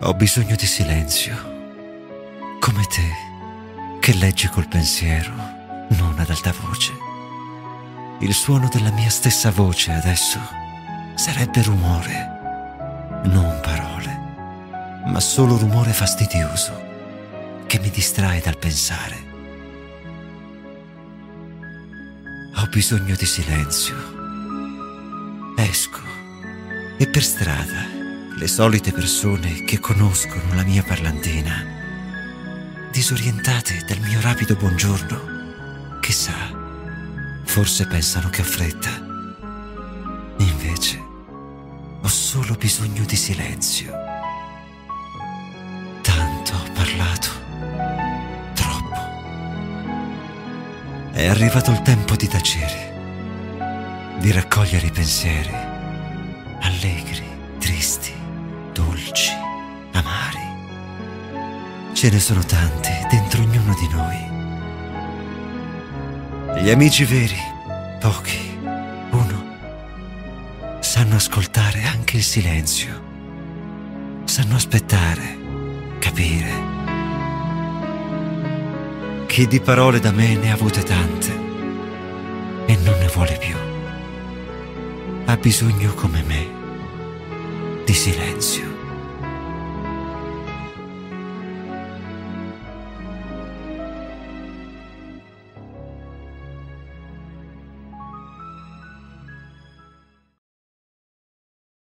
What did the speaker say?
Ho bisogno di silenzio, come te, che leggi col pensiero, non ad alta voce. Il suono della mia stessa voce adesso sarebbe rumore, non parole, ma solo rumore fastidioso che mi distrae dal pensare. Ho bisogno di silenzio. Esco e per strada le solite persone che conoscono la mia parlantina, disorientate dal mio rapido buongiorno, chissà, forse pensano che ho fretta. Invece ho solo bisogno di silenzio. Tanto ho parlato, troppo. È arrivato il tempo di tacere, di raccogliere i pensieri, Ce ne sono tanti dentro ognuno di noi. Gli amici veri, pochi, uno, sanno ascoltare anche il silenzio, sanno aspettare, capire. Chi di parole da me ne ha avute tante e non ne vuole più, ha bisogno come me di silenzio.